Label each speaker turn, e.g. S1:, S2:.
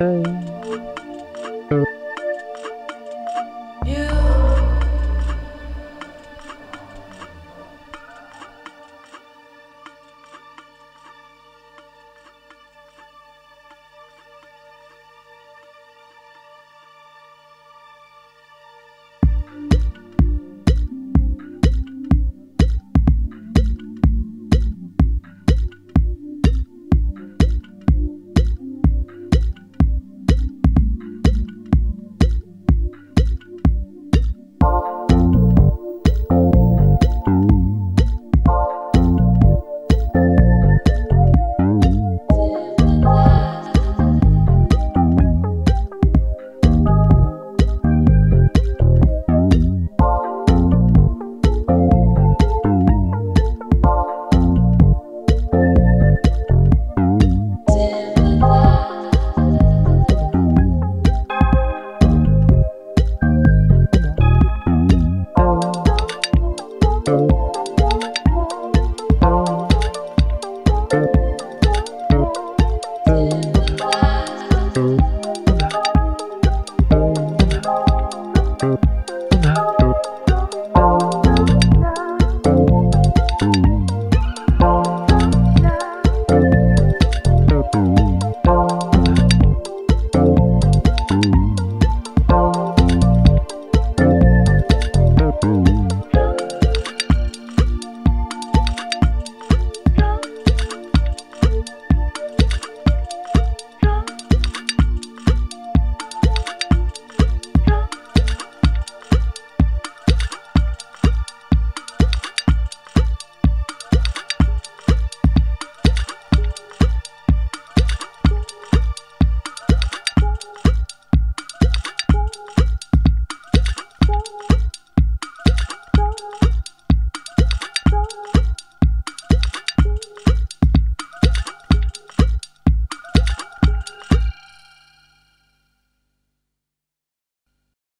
S1: 嗯。